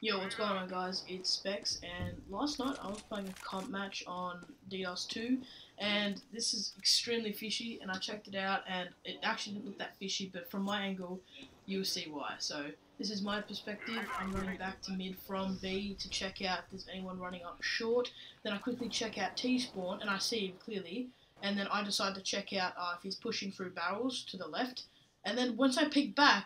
Yo, what's going on guys? It's Specs and last night I was playing a comp match on Dust 2 and this is extremely fishy and I checked it out and it actually didn't look that fishy but from my angle you'll see why. So this is my perspective. I'm running back to mid from B to check out if there's anyone running up short. Then I quickly check out T-spawn and I see him clearly and then I decide to check out uh, if he's pushing through barrels to the left and then once I pick back,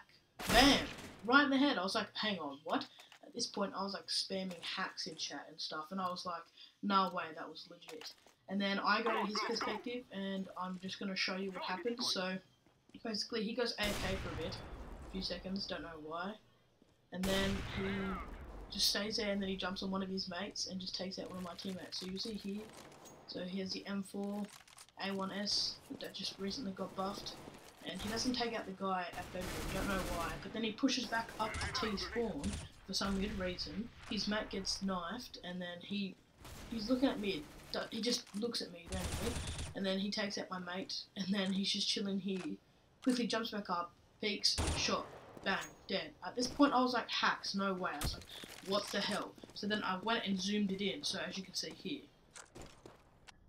bam, right in the head. I was like, hang on, what? At this point I was like spamming hacks in chat and stuff, and I was like, no way, that was legit. And then I go to his perspective, and I'm just gonna show you what happened. So basically, he goes AFK for a bit, a few seconds, don't know why, and then he just stays there, and then he jumps on one of his mates and just takes out one of my teammates. So you see here, so here's the M4 A1S that just recently got buffed. And he doesn't take out the guy at bedroom, don't know why, but then he pushes back up to T spawn for some weird reason. His mate gets knifed, and then he he's looking at me. He just looks at me randomly, and then he takes out my mate, and then he's just chilling here. Quickly jumps back up, peeks, shot, bang, dead. At this point, I was like, hacks, no way. I was like, what the hell? So then I went and zoomed it in, so as you can see here.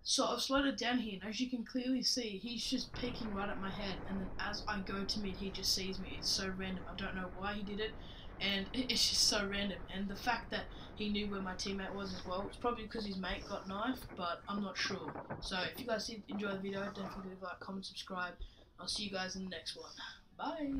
So I've slowed it down here, and as you can clearly see, he's just peeking right at my head, and then as I go to mid, he just sees me. It's so random. I don't know why he did it and it's just so random. And the fact that he knew where my teammate was as well, it's probably because his mate got knifed, but I'm not sure. So if you guys did enjoy the video, don't forget to like, comment, subscribe. I'll see you guys in the next one. Bye.